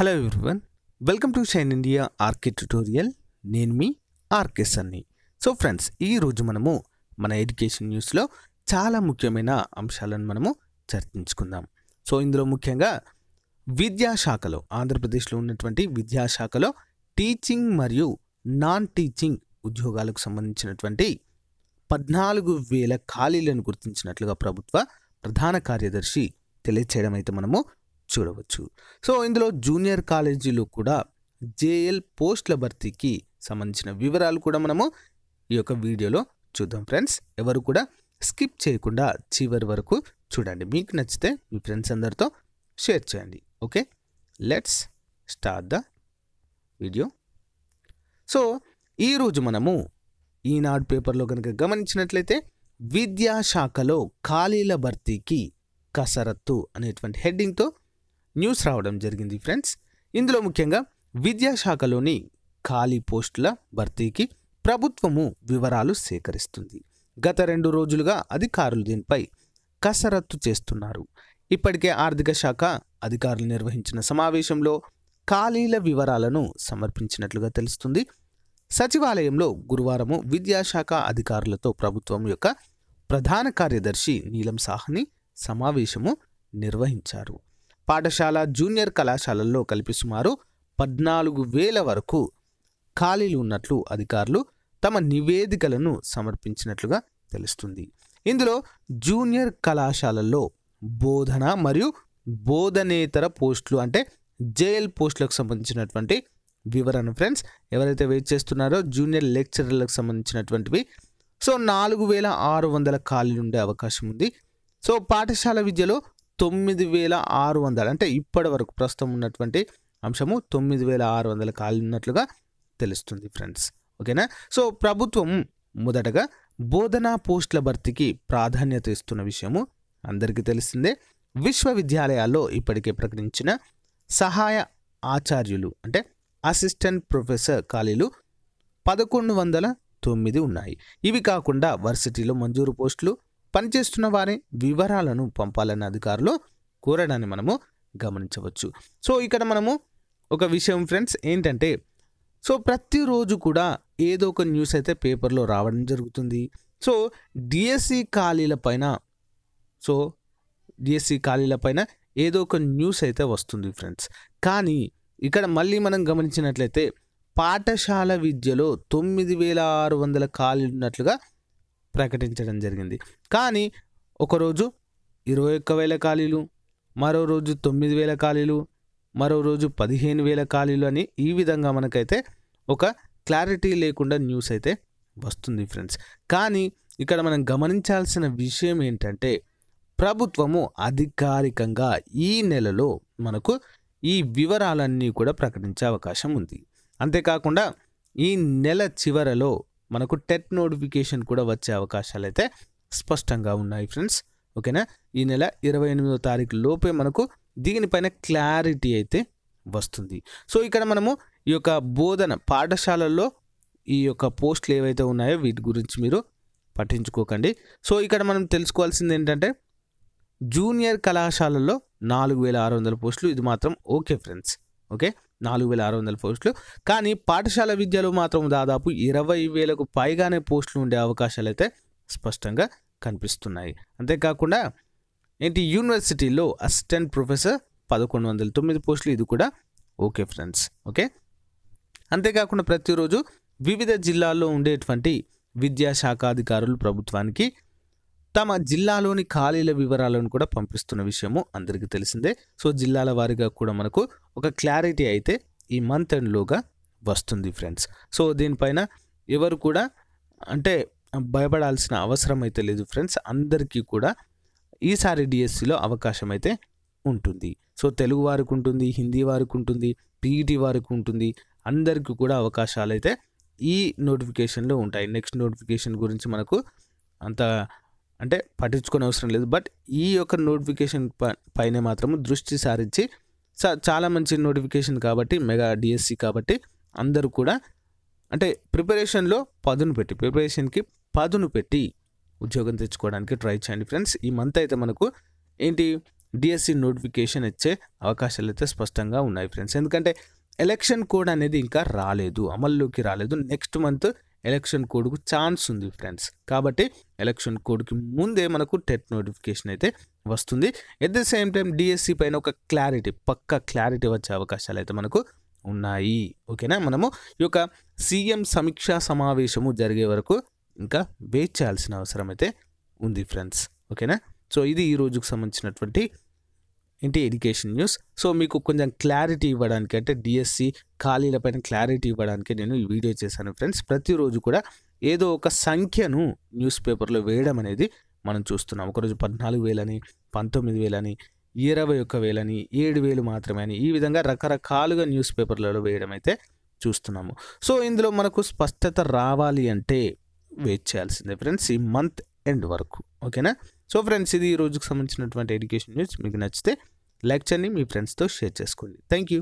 Hello everyone welcome to shine India RK tutorial నేను మీ RK Sunny so friends ఈరోజు మనము మన ఎడ్యుకేషన్ న్యూస్లో చాలా ముఖ్యమైన అంశాలను మనము చర్చించుకుందాం. సో ఇందులో ముఖ్యంగా విద్యాశాఖలో ఆంధ్రప్రదేశ్లో ఉన్నటువంటి విద్యాశాఖలో టీచింగ్ మరియు నాన్ టీచింగ్ ఉద్యోగాలకు సంబంధించినటువంటి పద్నాలుగు వేల ఖాళీలను గుర్తించినట్లుగా ప్రభుత్వ ప్రధాన కార్యదర్శి తెలియచేయడం అయితే మనము చూడవచ్చు. సో ఇందులో జూనియర్ కాలేజీలో కూడా జేఎల్ పోస్టుల భర్తీకి సంబంధించిన వివరాలు కూడా మనము ఈ యొక్క వీడియోలో చూద్దాం ఫ్రెండ్స్. ఎవరు కూడా స్కిప్ చేయకుండా చివరి వరకు చూడండి. మీకు నచ్చితే మీ ఫ్రెండ్స్ అందరితో షేర్ చేయండి. Okay? Let's start the video. So ఈరోజు మనము ఈనాడు పేపర్లో కనుక గమనించినట్లయితే విద్యాశాఖలో ఖాళీల భర్తీకి కసరత్తు అనేటువంటి హెడ్డింగ్తో న్యూస్ రావడం జరిగింది ఫ్రెండ్స్. ఇందులో ముఖ్యంగా విద్యాశాఖలోని ఖాళీ పోస్టుల భర్తీకి ప్రభుత్వము వివరాలు సేకరిస్తుంది. గత రెండు రోజులుగా అధికారులు దీనిపై కసరత్తు చేస్తున్నారు. ఇప్పటికే ఆర్థిక శాఖ అధికారులు నిర్వహించిన సమావేశంలో ఖాళీల వివరాలను సమర్పించినట్లుగా తెలుస్తుంది. సచివాలయంలో గురువారము విద్యాశాఖ అధికారులతో ప్రభుత్వం యొక్క ప్రధాన కార్యదర్శి నీలం సాహ్ని సమావేశము నిర్వహించారు. పాఠశాల జూనియర్ కళాశాలల్లో కలిపి సుమారు పద్నాలుగు వేల వరకు ఖాళీలు ఉన్నట్లు అధికారులు తమ నివేదికలను సమర్పించినట్లుగా తెలుస్తుంది. ఇందులో జూనియర్ కళాశాలల్లో బోధన మరియు బోధనేతర పోస్టులు అంటే జేఎల్ పోస్టులకు సంబంధించినటువంటి వివరణ ఫ్రెండ్స్ ఎవరైతే వెయిట్ చేస్తున్నారో జూనియర్ లెక్చరర్లకు సంబంధించినటువంటివి. సో నాలుగు వేల ఆరు వందల ఖాళీలు ఉండే అవకాశం ఉంది. సో పాఠశాల విద్యలో తొమ్మిది వేల ఆరు వందలు. అంటే ఇప్పటి వరకు ప్రస్తుతం ఉన్నటువంటి అంశము తొమ్మిది వేల ఆరు వందల కాలినట్లుగా ఉన్నట్లుగా తెలుస్తుంది ఫ్రెండ్స్. ఓకేనా? సో ప్రభుత్వం మొదటగా బోధనా పోస్టుల భర్తీకి ప్రాధాన్యత ఇస్తున్న విషయము అందరికీ తెలిసిందే. విశ్వవిద్యాలయాల్లో ఇప్పటికే ప్రకటించిన సహాయ ఆచార్యులు అంటే అసిస్టెంట్ ప్రొఫెసర్ ఖాళీలు పదకొండు వందల తొమ్మిది ఉన్నాయి. ఇవి కాకుండా వర్సిటీలో మంజూరు పోస్టులు పనిచేస్తున్న వారి వివరాలను పంపాలని అధికారులు కోరడాన్ని మనము గమనించవచ్చు. సో ఇక్కడ మనము ఒక విషయం ఫ్రెండ్స్ ఏంటంటే సో ప్రతిరోజు కూడా ఏదో ఒక న్యూస్ అయితే పేపర్లో రావడం జరుగుతుంది. సో డిఎస్సి ఖాళీల పైన సో డిఎస్సి ఖాళీల పైన ఏదో ఒక న్యూస్ అయితే వస్తుంది ఫ్రెండ్స్. కానీ ఇక్కడ మళ్ళీ మనం గమనించినట్లయితే పాఠశాల విద్యలో తొమ్మిది వేల ఆరు వందల ఖాళీలు ఉన్నట్లుగా ప్రకటించడం జరిగింది. కానీ ఒకరోజు ఇరవై ఒక్క వేల ఖాళీలు మరో రోజు తొమ్మిది వేల ఖాళీలు మరో రోజు పదిహేను వేల ఖాళీలు అని ఈ విధంగా మనకైతే ఒక క్లారిటీ లేకుండా న్యూస్ అయితే వస్తుంది ఫ్రెండ్స్. కానీ ఇక్కడ మనం గమనించాల్సిన విషయం ఏంటంటే ప్రభుత్వము అధికారికంగా ఈ నెలలో మనకు ఈ వివరాలన్నీ కూడా ప్రకటించే అవకాశం ఉంది. అంతేకాకుండా ఈ నెల చివరలో మనకు టెట్ నోటిఫికేషన్ కూడా వచ్చే అవకాశాలు అయితే స్పష్టంగా ఉన్నాయి ఫ్రెండ్స్. ఓకేనా? ఈ నెల ఇరవై ఎనిమిదో తారీఖు లోపే మనకు దీనిపైన క్లారిటీ అయితే వస్తుంది. సో ఇక్కడ మనము ఈ యొక్క బోధన పాఠశాలల్లో ఈ యొక్క పోస్టులు ఏవైతే ఉన్నాయో వీటి గురించి మీరు పట్టించుకోకండి. సో ఇక్కడ మనం తెలుసుకోవాల్సింది ఏంటంటే జూనియర్ కళాశాలల్లో నాలుగు వేల ఆరు వందల పోస్టులు ఇది మాత్రం ఓకే ఫ్రెండ్స్. ఓకే? నాలుగు వేల ఆరు వందల పోస్టులు. కానీ పాఠశాల విద్యలో మాత్రం దాదాపు ఇరవై వేలకు పైగానే పోస్టులు ఉండే అవకాశాలు అయితే స్పష్టంగా కనిపిస్తున్నాయి. అంతేకాకుండా ఏంటి యూనివర్సిటీలో అసిస్టెంట్ ప్రొఫెసర్ పదకొండు వందల తొమ్మిది పోస్టులు. ఇది కూడా ఓకే ఫ్రెండ్స్ ఓకే? అంతేకాకుండా ప్రతిరోజు వివిధ జిల్లాల్లో ఉండేటువంటి విద్యాశాఖాధికారులు ప్రభుత్వానికి తమ జిల్లాలోని ఖాళీల వివరాలను కూడా పంపిస్తున్న విషయము అందరికీ తెలిసిందే. సో జిల్లాల వారీగా కూడా మనకు ఒక క్లారిటీ అయితే ఈ మంత్ ఎండ్లోగా వస్తుంది ఫ్రెండ్స్. సో దీనిపైన ఎవరు కూడా అంటే భయపడాల్సిన అవసరం అయితే లేదు ఫ్రెండ్స్. అందరికీ కూడా ఈసారి డిఎస్సిలో అవకాశం అయితే ఉంటుంది. సో తెలుగు వారికి ఉంటుంది హిందీ వారికి ఉంటుంది పీఈటీ వారికి ఉంటుంది. అందరికీ కూడా అవకాశాలు అయితే ఈ నోటిఫికేషన్లో ఉంటాయి. నెక్స్ట్ నోటిఫికేషన్ గురించి మనకు అంత అంటే పట్టించుకునే అవసరం లేదు. బట్ ఈ యొక్క నోటిఫికేషన్ పైన మాత్రము దృష్టి సారించి చాలా మంచి నోటిఫికేషన్ కాబట్టి మెగా డిఎస్సి కాబట్టి అందరూ కూడా అంటే ప్రిపరేషన్లో పదును పెట్టి ప్రిపరేషన్కి పదును పెట్టి ఉద్యోగం తెచ్చుకోవడానికి ట్రై చేయండి ఫ్రెండ్స్. ఈ మంత్ అయితే మనకు ఏంటి? డిఎస్సి నోటిఫికేషన్ ఇచ్చే అవకాశాలు అయితే స్పష్టంగా ఉన్నాయి ఫ్రెండ్స్. ఎందుకంటే ఎలక్షన్ కోడ్ అనేది ఇంకా రాలేదు అమల్లోకి రాలేదు. నెక్స్ట్ మంత్ ఎలక్షన్ కోడ్కు ఛాన్స్ ఉంది ఫ్రెండ్స్. కాబట్టి ఎలక్షన్ కోడ్కి ముందే మనకు టెట్ నోటిఫికేషన్ అయితే వస్తుంది. At the same time DSC పైన ఒక క్లారిటీ పక్క క్లారిటీ వచ్చే అవకాశాలు అయితే మనకు ఉన్నాయి. ఓకేనా? మనము ఈ యొక్క సీఎం సమీక్షా సమావేశము జరిగే వరకు ఇంకా వెయిట్ చేయాల్సిన అవసరం అయితే ఉంది ఫ్రెండ్స్. ఓకేనా? సో ఇది ఈ రోజుకు సంబంధించినటువంటి ఏంటి ఎడ్యుకేషన్ న్యూస్? సో మీకు కొంచెం క్లారిటీ ఇవ్వడానికి అంటే డిఎస్సి ఖాళీలపైన క్లారిటీ ఇవ్వడానికి నేను ఈ వీడియో చేశాను ఫ్రెండ్స్. ప్రతిరోజు కూడా ఏదో ఒక సంఖ్యను న్యూస్ పేపర్లో వేయడం అనేది మనం చూస్తున్నాం. ఒకరోజు పద్నాలుగు వేలని పంతొమ్మిది వేలని ఇరవై ఒక్క వేలని ఏడు వేలు మాత్రమే అని ఈ విధంగా రకరకాలుగా న్యూస్ పేపర్లలో వేయడం అయితే చూస్తున్నాము. సో ఇందులో మనకు స్పష్టత రావాలి అంటే వెయిట్ చేయాల్సిందే ఫ్రెండ్స్ ఈ మంత్ ఎండ్ వరకు. ఓకేనా? సో ఫ్రెండ్స్ ఇది ఈ రోజుకి సంబంధించినటువంటి ఎడ్యుకేషన్ న్యూస్. మీకు నచ్చితే లైక్ చేయండి మీ ఫ్రెండ్స్తో షేర్ చేసుకోండి. Thank you